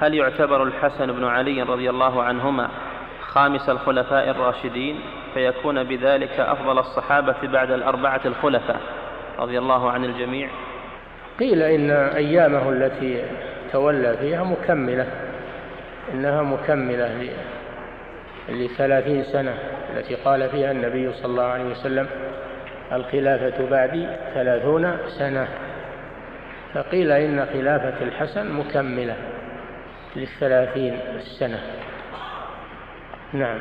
هل يعتبر الحسن بن علي رضي الله عنهما خامس الخلفاء الراشدين؟ فيكون بذلك أفضل الصحابة بعد الأربعة الخلفاء رضي الله عن الجميع. قيل إن أيامه التي تولى فيها مكملة إنها مكملة لثلاثين سنة التي قال فيها النبي صلى الله عليه وسلم الخلافة بعدي ثلاثون سنة. فقيل إن خلافة الحسن مكملة. للثلاثين سنة نعم.